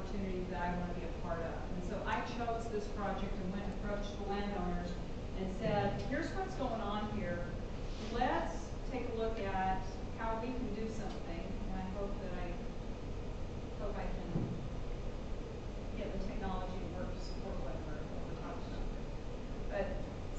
opportunity that I want to be a part of. And so I chose this project and went and approached the landowners and said, here's what's going on here. Let's take a look at how we can do something. And I hope that I, hope I can get the technology to work to support what we're, what we're talking about. But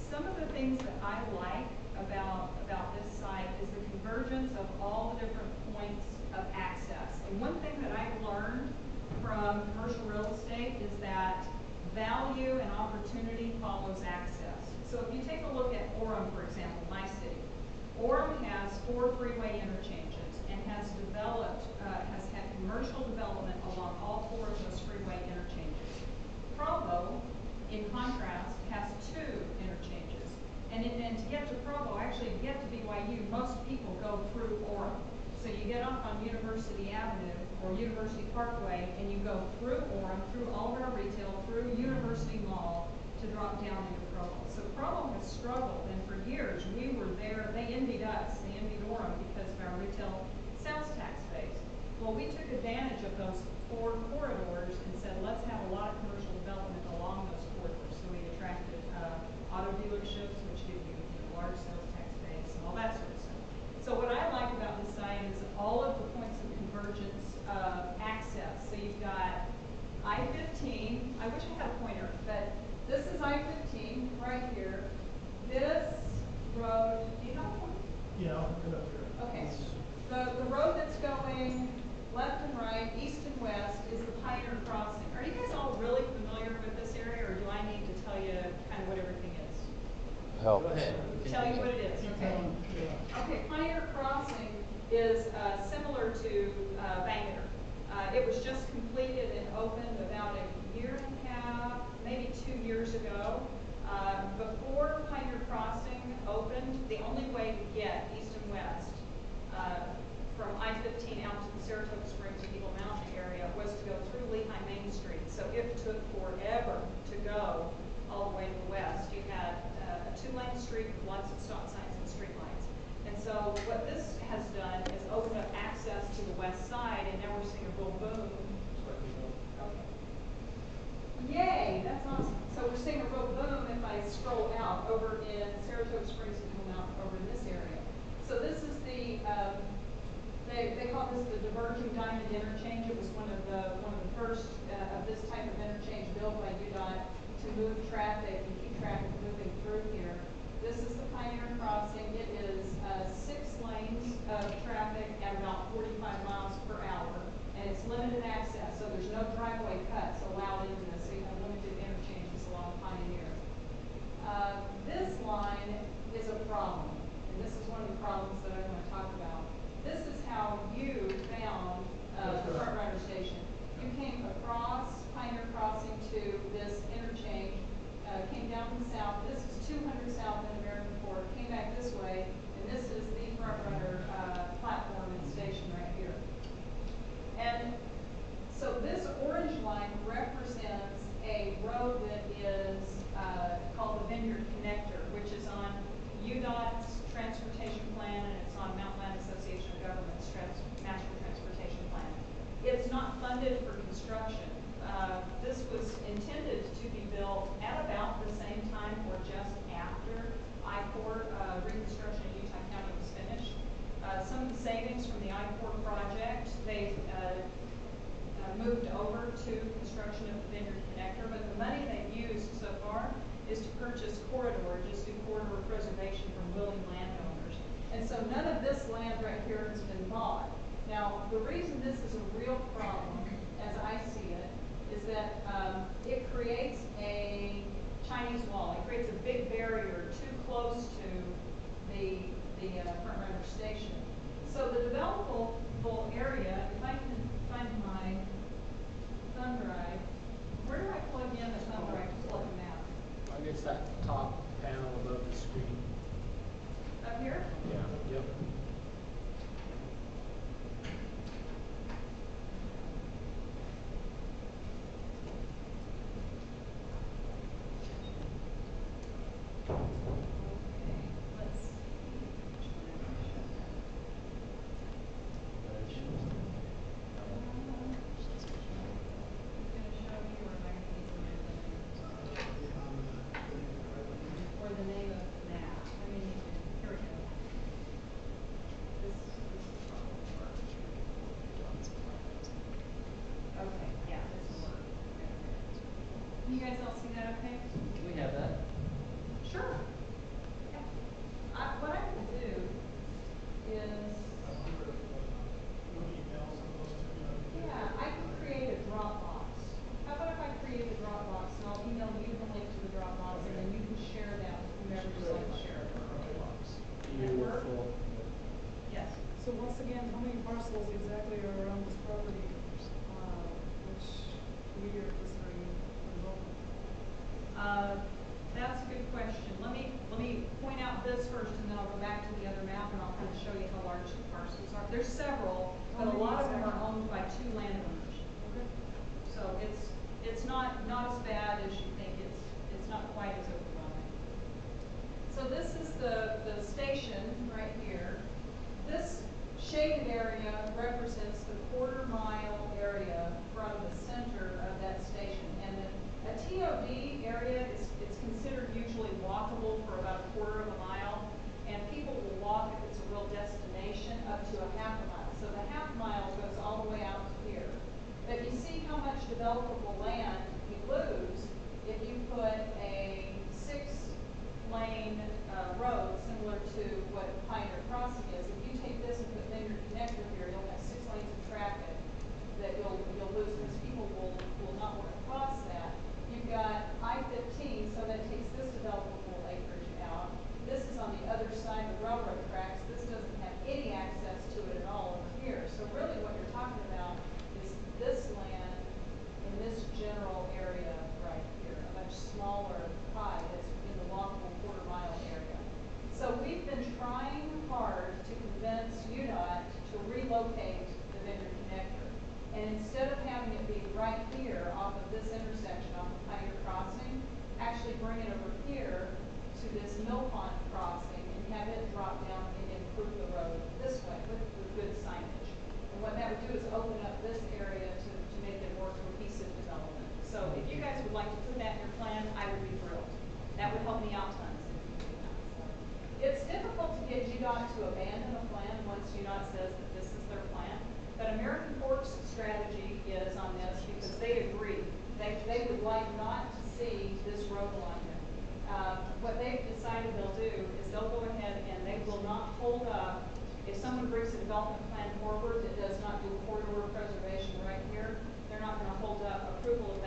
some of the things that I like about, about this site is the convergence of all the different points of access. And one thing that I've learned from commercial real estate is that value and opportunity follows access. So if you take a look at Orem, for example, my city, Orem has four freeway interchanges and has developed, uh, has had commercial development along all four of those freeway interchanges. Provo, in contrast, has two interchanges. And, and to get to Provo, actually to get to BYU, most people go through Orem. So you get off on University Avenue or University Parkway and you go through Orem, through all of our retail, through University Mall to drop down into Provo. So Provo has struggled and for years we were there, they envied us, they envied Orem because of our retail sales tax base. Well, we took advantage of those four corridors and said, let's have a lot of commercial development along those corridors. So we attracted, uh, auto dealerships, which give you, you know, large sales tax base and all that sort of stuff. So what I like about this site is all of the points of convergence of access. So you've got I-15, I wish I had a pointer, but this is I-15 right here. This road, do you know the one? Yeah, I'll put it up here. Okay, the, the road that's going left and right, east and west, is the Pioneer Crossing. Are you guys all really familiar with this area, or do I need to tell you kind of what everything is? Help. Go ahead. Tell you what it is, Keep okay? going, yeah. Okay, Pioneer Crossing is uh, similar to uh, Bangerter. Uh, It was just completed and opened about a year and a half, maybe two years ago. Uh, Before Pioneer Crossing opened, the only way to get east and west uh, from I-15 out to the Saratoga Springs and Eagle Mountain area was to go through Lehi Main Street. So it took forever to go all the way to the west. You had uh, a two-lane street with lots of stop signs and street lights. And so what this has done is opened up access to the west side, and now we're seeing a real boom. Okay. Yay, that's awesome. So we're seeing a real boom if I scroll out over in Saratoga Springs and Eagle Mountain over in this area. So this is the, um, they, they call this the diverging diamond interchange. It was one of the, one of the first, uh, of this type of interchange built by UDOT to move traffic and keep traffic moving through here. This is the Pioneer Crossing. It is, uh, six lanes of traffic at about forty-five miles per hour. And it's limited access, so there's no driveway cuts allowed into this, so you have limited interchanges along Pioneer. Uh, This line is a problem, and this is one of the problems that I want to talk about. This is how you found uh, the Front Runner Station. You came across Pioneer Crossing to this interchange, uh, came down from south. This is two hundred south in American Fork, came back this way, and this is the Front Runner uh, not, as bad as you think. It's, it's not quite as overwhelming. So this is the, the station right here. This shaded area represents the quarter mile area from the center of that station. And the, a TOD area is it's considered usually walkable for about a quarter of a mile. And people will walk if it's a real destination up to a half a mile. So the half mile goes all the way out to here. But you see how much developable right here off of this intersection, off of Pioneer Crossing, actually bring it over here to this mill pond crossing and have it drop down and improve the road this way with, with good signage. And what that would do is open up this area to, to make it more cohesive development. So if you guys would like to put that in your plan, I would be thrilled. That would help me out tons. It's difficult to get UDOT to abandon not to see this road alignment. Uh, um, what they've decided they'll do is they'll go ahead and they will not hold up if someone brings a development plan forward that does not do corridor preservation right here, they're not going to hold up approval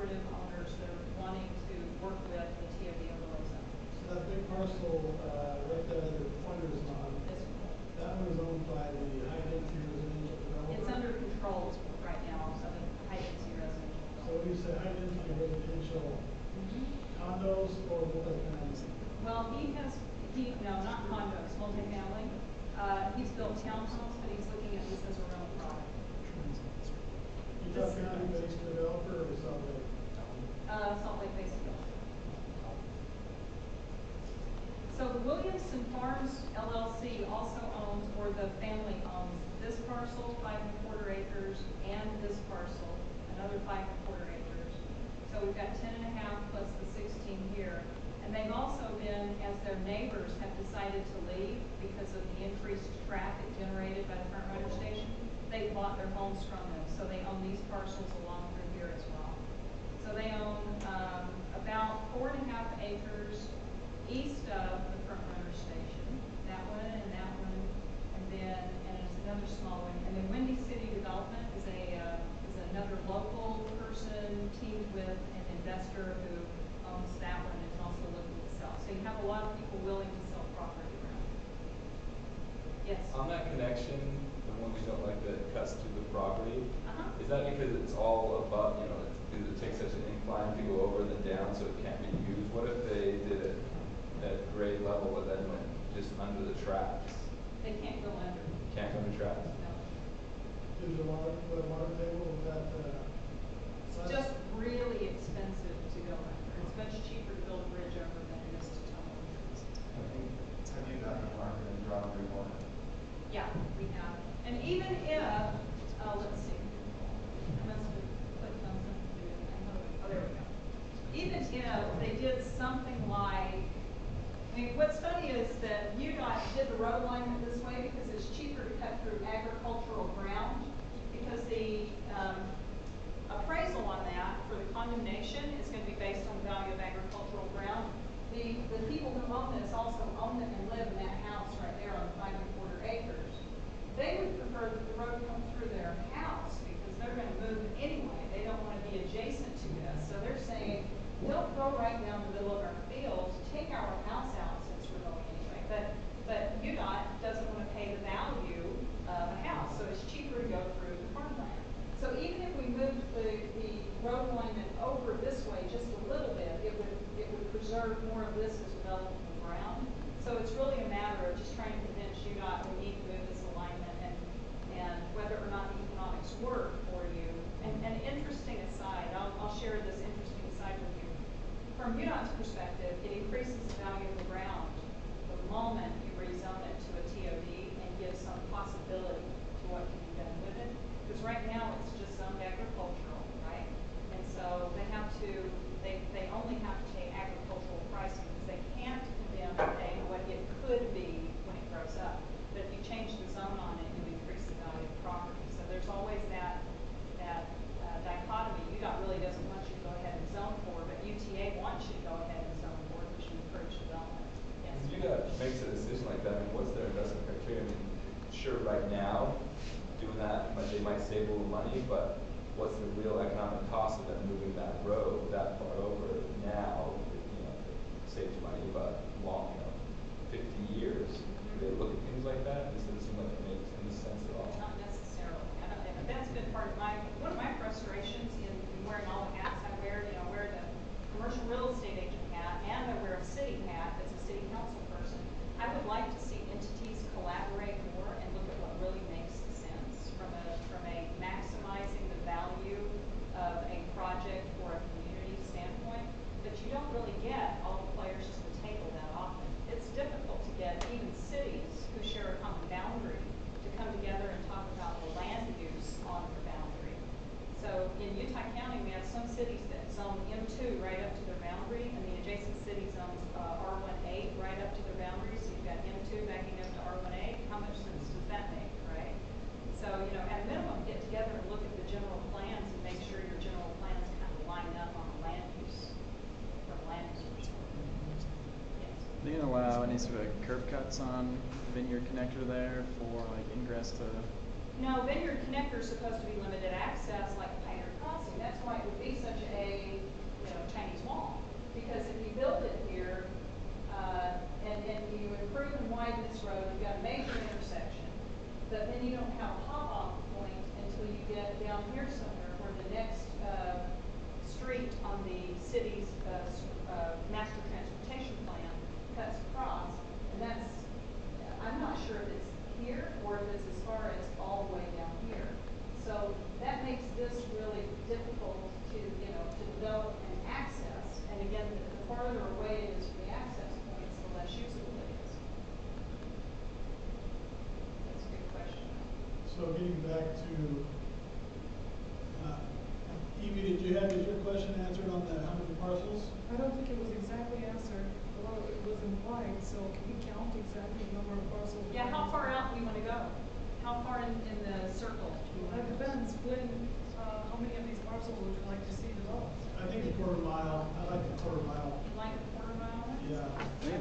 cooperative owners that are wanting to work with the TOD overlay zone. So that big parcel uh, right there that your pointer is on, This one. that one is owned by the high density residential developer. It's under control right now, so the high density residential. So when you say high density residential condos or multifamily? Well, he has, he, no, not condos, multifamily. Uh, he's built townhomes the a lot of people willing to sell property around. Yes? On that connection, the one we don't like that cuts through the property, uh -huh. is that because it's all above, you know, because it takes such an incline to go over and then down so it can't be used? What if they did it at grade level but then went just under the tracks? They can't go under. Can't go under tracks? No. There's a water, a water table that? the... Uh, just really the road comes through there. perspective. needs to be like curb cuts on Vineyard Connector there for like ingress to? No, Vineyard is supposed to be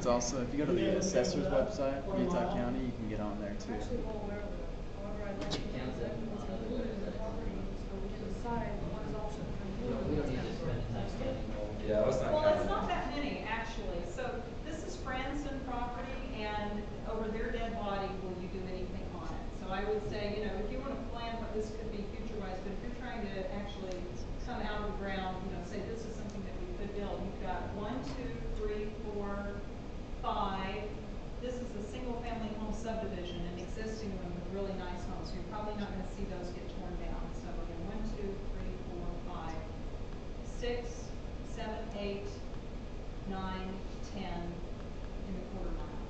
also, if you go to the assessor's website, Utah County, you can get on there too. Yeah. Well, it's not that many, actually. So this is Franson property, and over their dead body, will you do anything on it? So I would say, you know, if you want to plan what this could be future-wise, but if you're trying to actually come out of the ground, you know, say this is something that we could build, you've got one, two, three, four, five, this is a single-family home subdivision, an existing one with really nice homes. You're probably not going to see those get torn down. So again, one, two, three, four, five, six, seven, eight, nine, ten in the quarter mile,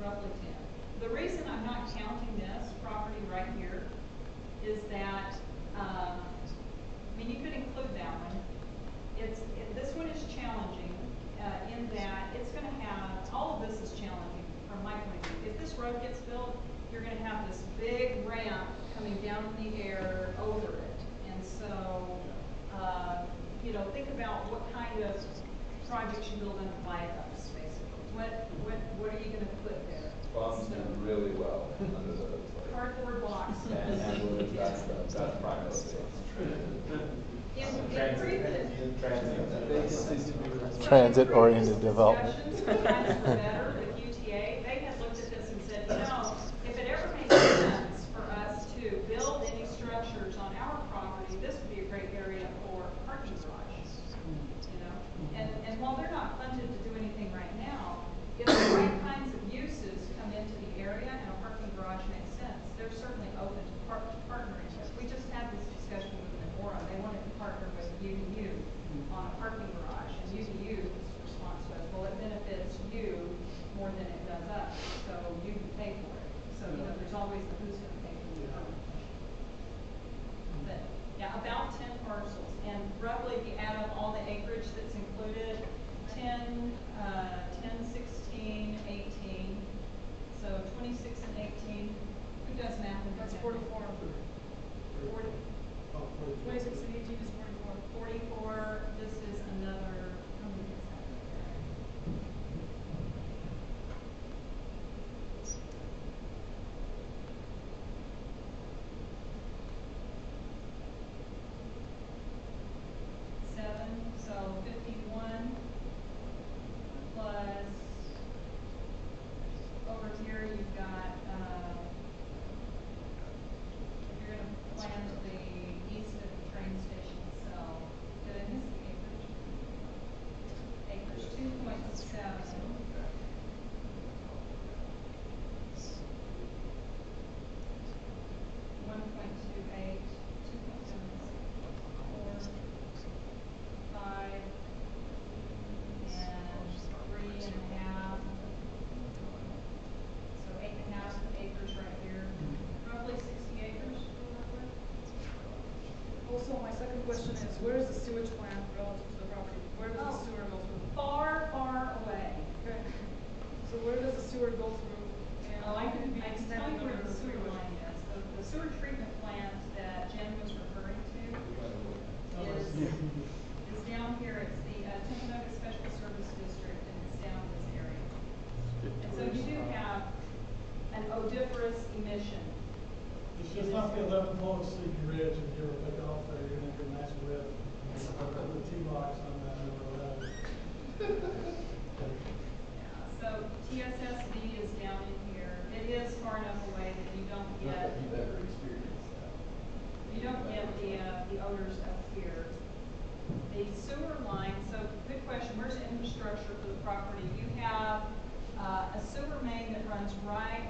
roughly ten. The reason I'm not counting where is the sewage runs right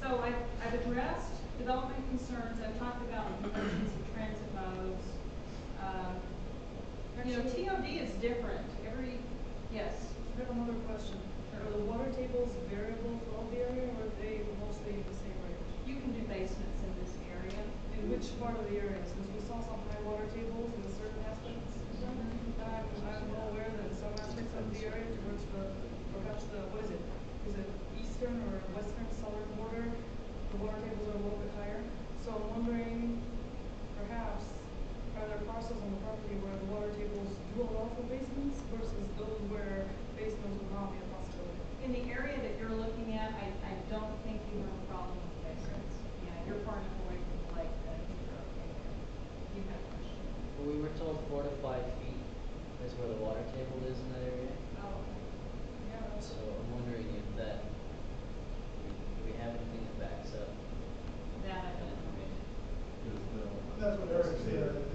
So I've, I've addressed development concerns, I've talked about conventions transit modes. Um, you know, TOD is different together.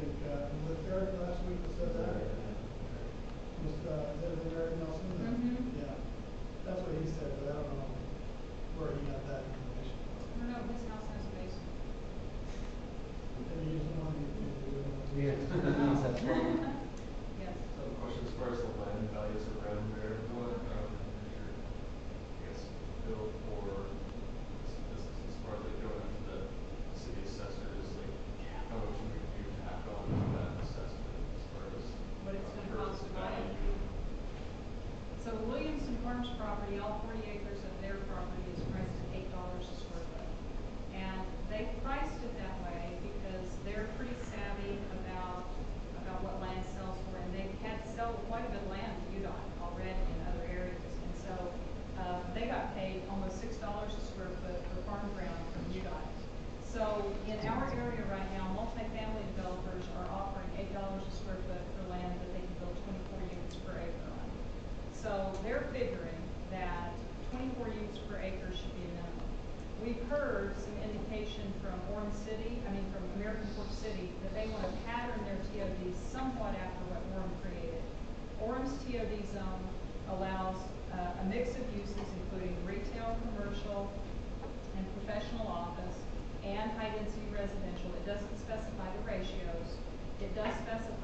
somewhat after what Orem created. Orem's TOD zone allows uh, a mix of uses including retail, commercial, and professional office, and high-density residential. It doesn't specify the ratios. It does specify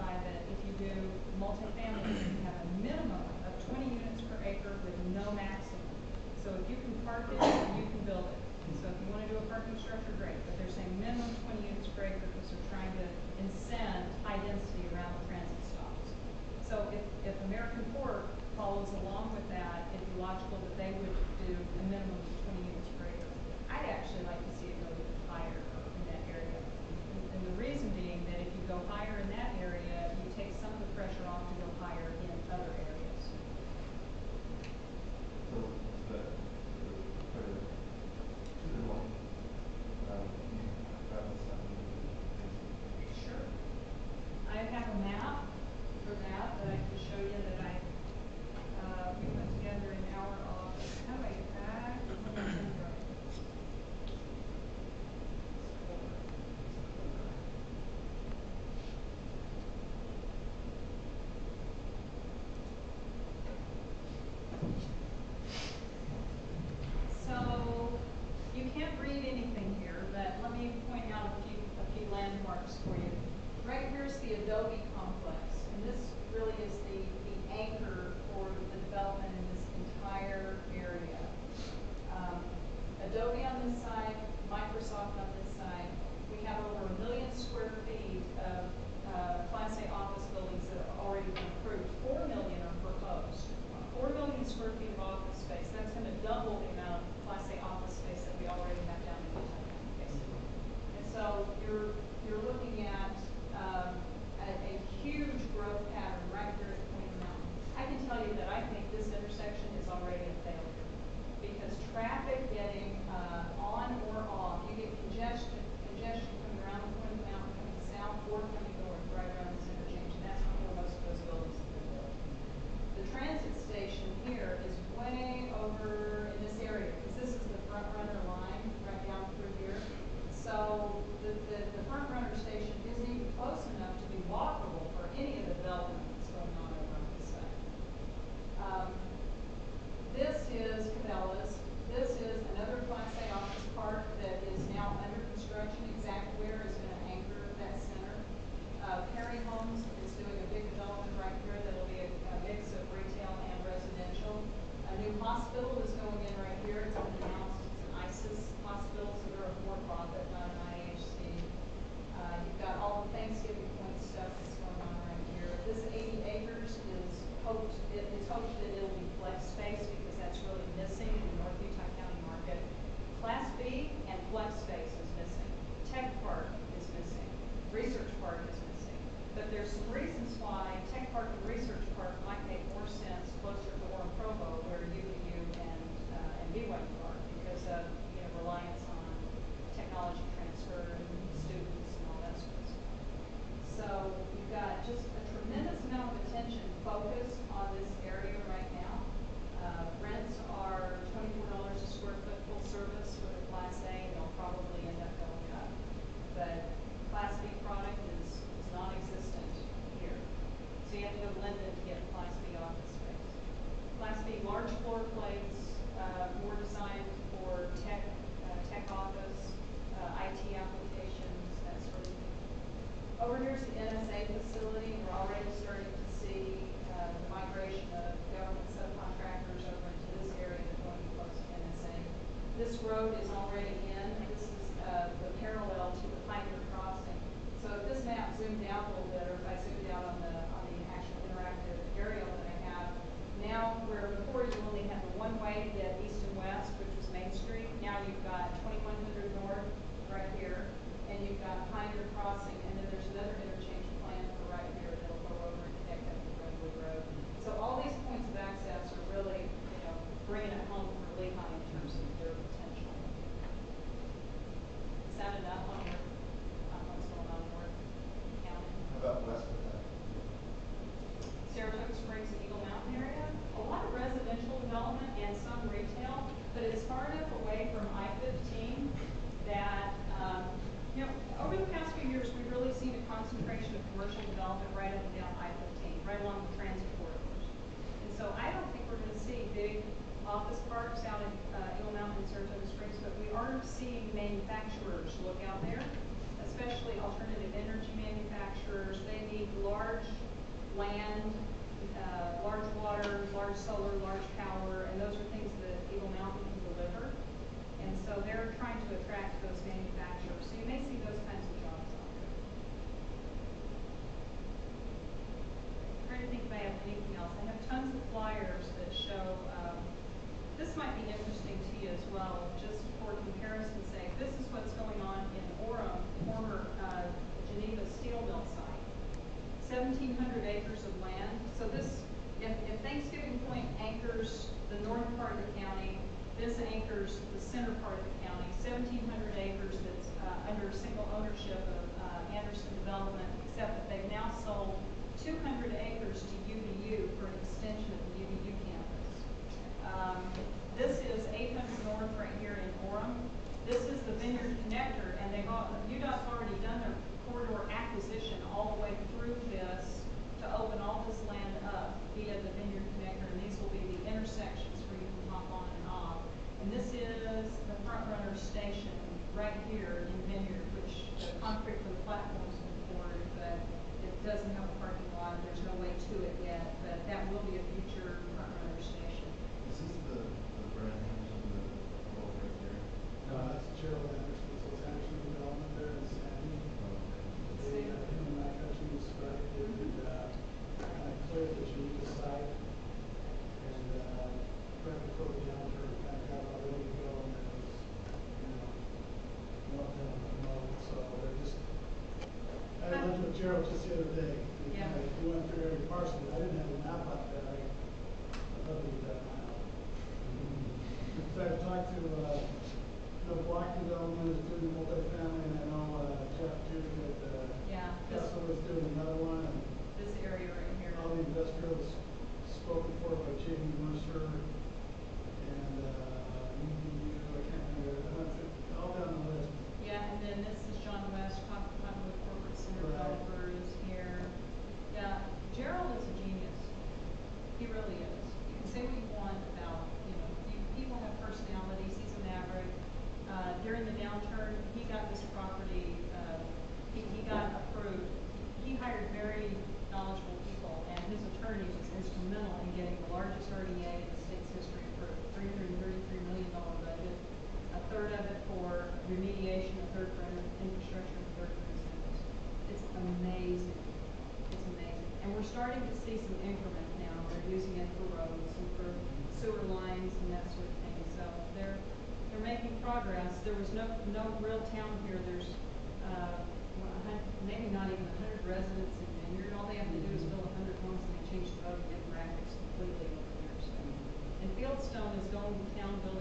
to attract those manufacturers. So you may see right here in Vineyard, which the concrete Gerald just the other day, zone, town, building,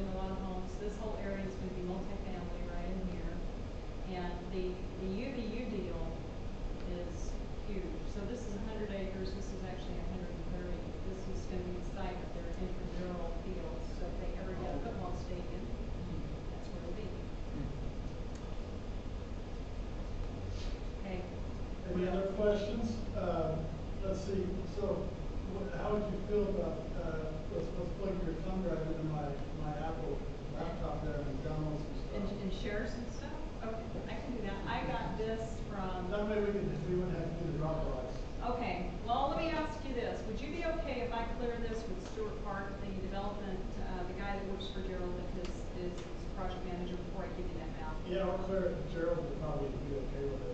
share some stuff? Okay, I can do that. I got this from. That way we can, we would have to do the Dropbox. Okay, well, let me ask you this. Would you be okay if I clear this with Stuart Park, the development, uh, the guy that works for Gerald, that is, is project manager, before I give you that map? Yeah, I'll clear it. Gerald would probably be okay with it.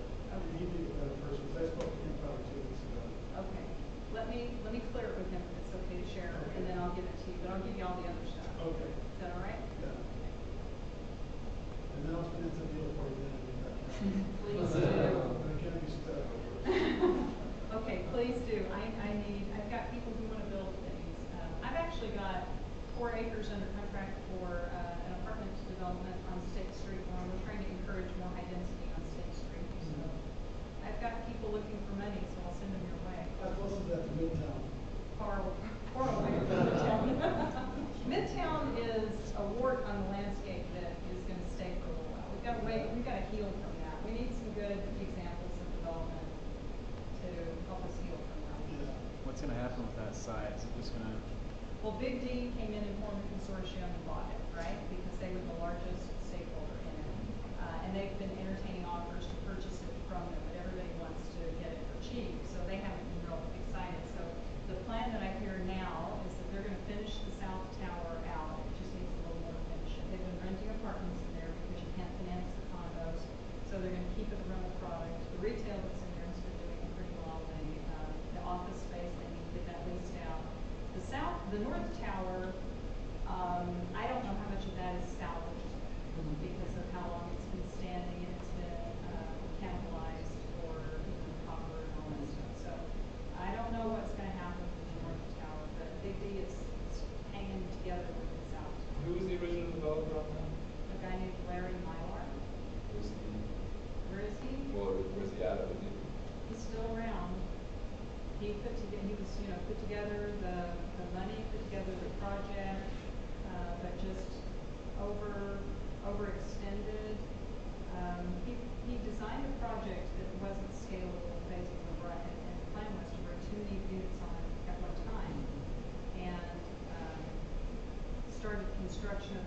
Well, Big D came in and formed a consortium construction